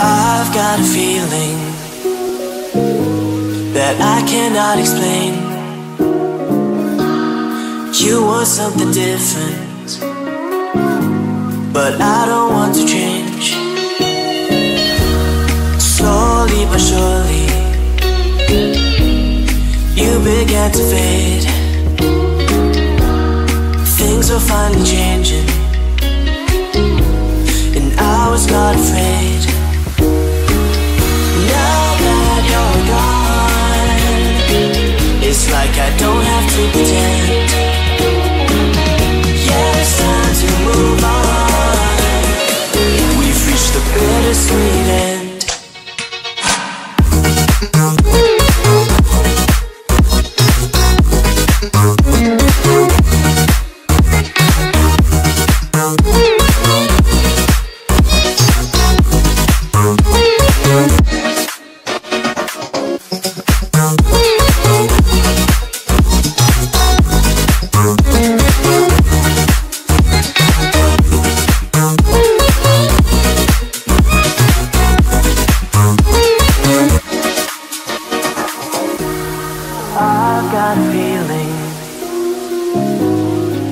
I've got a feeling that I cannot explain. You want something different, but I don't want to change. Slowly but surely, you began to fade. Things were finally changing, and I was not afraid. Mm-hmm. I've got a feeling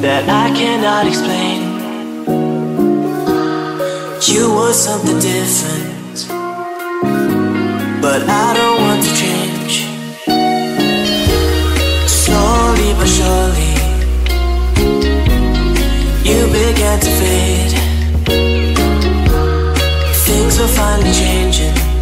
that I cannot explain. You were something different, but I don't want to change. Slowly but surely, you began to fade. Things were finally changing.